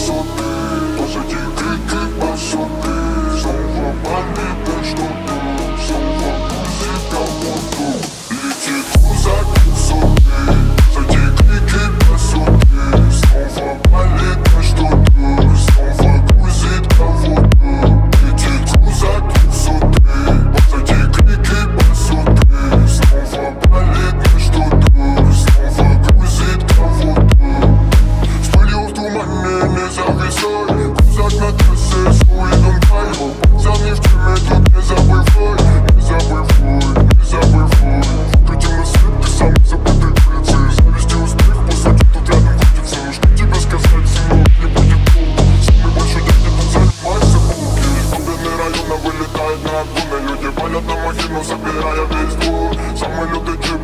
Shut Самолет на махину собирая весь двор Самолеты джип